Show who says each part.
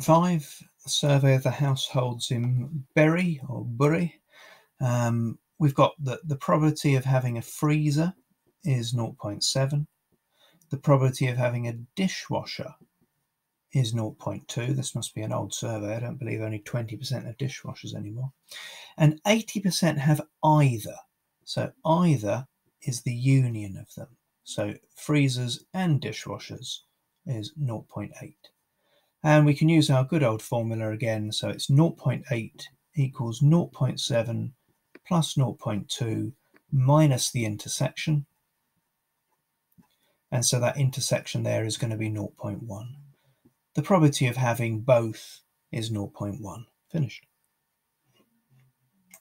Speaker 1: Five, a survey of the households in Bury or Bury. Um, we've got that the probability of having a freezer is 0.7. The probability of having a dishwasher is 0.2. This must be an old survey. I don't believe only 20% of dishwashers anymore. And 80% have either. So either is the union of them. So freezers and dishwashers is 0.8. And we can use our good old formula again. So it's 0.8 equals 0.7 plus 0.2 minus the intersection. And so that intersection there is going to be 0.1. The probability of having both is 0.1. Finished.